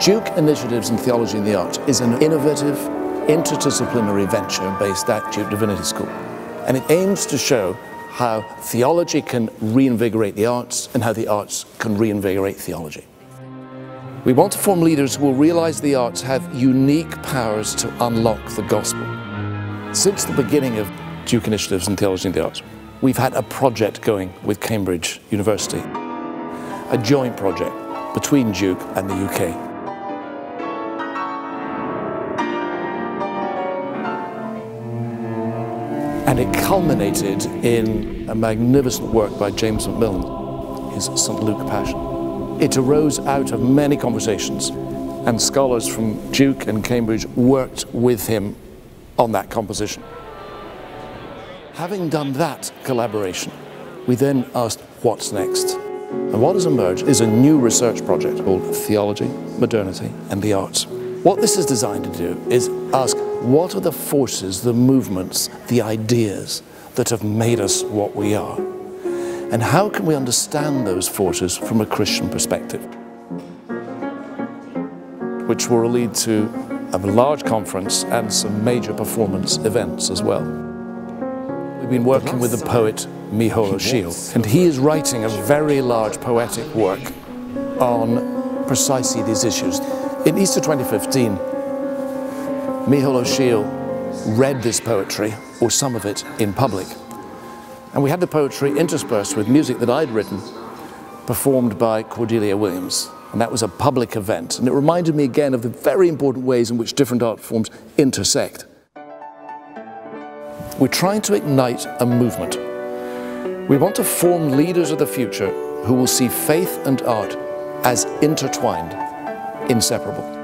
Duke Initiatives in Theology and the Arts is an innovative, interdisciplinary venture based at Duke Divinity School. And it aims to show how theology can reinvigorate the arts and how the arts can reinvigorate theology. We want to form leaders who will realize the arts have unique powers to unlock the gospel. Since the beginning of Duke Initiatives in Theology and the Arts, we've had a project going with Cambridge University, a joint project between Duke and the UK. And it culminated in a magnificent work by James MacMillan, his St. Luke Passion. It arose out of many conversations, and scholars from Duke and Cambridge worked with him on that composition. Having done that collaboration, we then asked what's next. And what has emerged is a new research project called Theology, Modernity and the Arts. What this is designed to do is ask what are the forces, the movements, the ideas that have made us what we are? And how can we understand those forces from a Christian perspective? Which will lead to a large conference and some major performance events as well. We've been working with the poet Micheal O'Siadhail, and he is writing a very large poetic work on precisely these issues. In Easter 2015, Micheál Ó read this poetry, or some of it, in public. And we had the poetry interspersed with music that I'd written, performed by Cordelia Williams. And that was a public event. And it reminded me again of the very important ways in which different art forms intersect. We're trying to ignite a movement. We want to form leaders of the future who will see faith and art as intertwined, inseparable.